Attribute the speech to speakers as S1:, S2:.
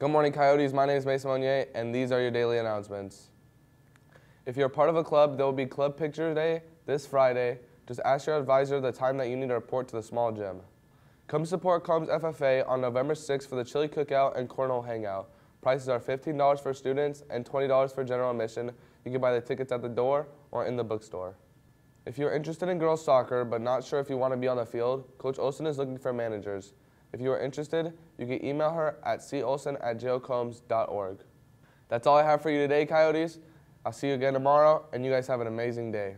S1: Good morning, Coyotes. My name is Mason Monnier, and these are your daily announcements. If you're part of a club, there will be Club Picture Day this Friday. Just ask your advisor the time that you need to report to the small gym. Come support Combs FFA on November 6th for the chili cookout and cornhole hangout. Prices are $15 for students and $20 for general admission. You can buy the tickets at the door or in the bookstore. If you're interested in girls soccer but not sure if you want to be on the field, Coach Olson is looking for managers. If you are interested, you can email her at colson at jocombs.org. That's all I have for you today, Coyotes. I'll see you again tomorrow, and you guys have an amazing day.